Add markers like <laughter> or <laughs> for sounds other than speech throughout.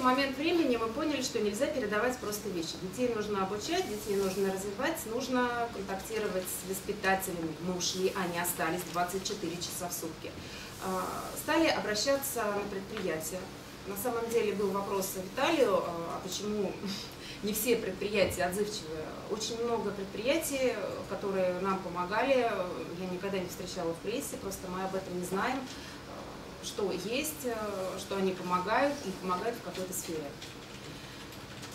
какой-то момент времени мы поняли, что нельзя передавать просто вещи. Детей нужно обучать, детей нужно развивать, нужно контактировать с воспитателями. Мы ушли, они остались 24 часа в сутки. А, стали обращаться на предприятия. На самом деле был вопрос Виталию, а почему <laughs> не все предприятия отзывчивые. Очень много предприятий, которые нам помогали, я никогда не встречала в прессе, просто мы об этом не знаем что есть, э, что они помогают и помогают в какой-то сфере.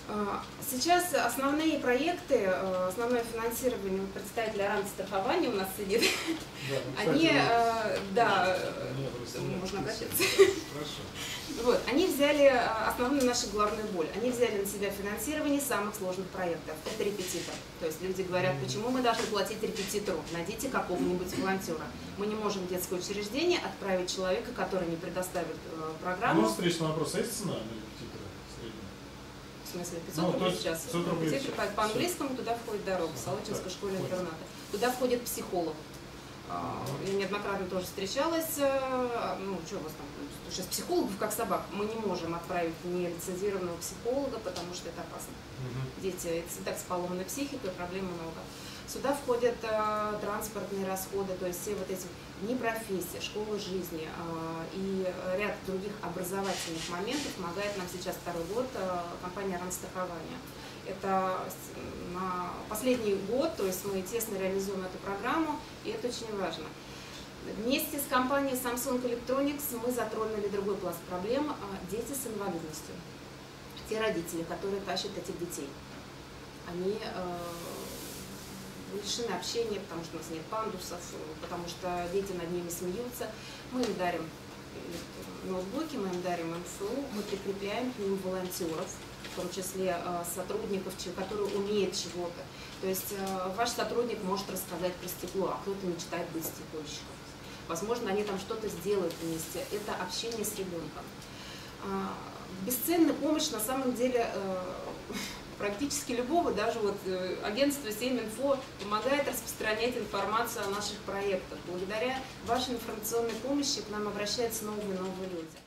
Э, сейчас основные проекты, э, основное финансирование представитель ранг страхования у нас сидит. Да, ну, они, да, можно обратиться. Хорошо. Вот, они взяли основную нашу главную боль. Они взяли на себя финансирование самых сложных проектов. Это репетитор. То есть люди говорят, почему мы должны платить репетитору? Найдите какого-нибудь волонтера. Мы не можем в детское учреждение отправить человека, который не предоставит программу. Можно встречный вопрос, а есть цена на репетитора? В смысле, 500 ну, рублей сейчас. 500 рублей По-английскому туда входит дорога, в Солочинской школе интерната. Туда входит психолог. А, я неоднократно тоже встречалась, э, ну, что у вас там, сейчас психологов как собак, мы не можем отправить нелицензированного психолога, потому что это опасно. Угу. Дети и так с поломанной психикой, проблем много. Сюда входят э, транспортные расходы, то есть все вот эти не профессия, школа жизни и ряд других образовательных моментов помогает нам сейчас второй год э, компания Ранстрахования. Это на последний год, то есть мы тесно реализуем эту программу, и это очень важно. Вместе с компанией Samsung Electronics мы затронули другой пласт проблем – дети с инвалидностью. Те родители, которые тащат этих детей, они э, лишены общения, потому что у нас нет пандусов, потому что дети над ними смеются. Мы им дарим ноутбуки, мы им дарим МФУ, мы прикрепляем к ним волонтеров, в том числе э, сотрудников, которые умеют чего-то. То есть э, ваш сотрудник может рассказать про стекло, а кто-то мечтает быть стеклойщиком. Возможно, они там что-то сделают вместе. Это общение с ребенком. А, бесценная помощь на самом деле э, <laughs> практически любого, даже вот агентство 7-Инфо помогает распространять информацию о наших проектах. Благодаря вашей информационной помощи к нам обращаются новые и новые люди.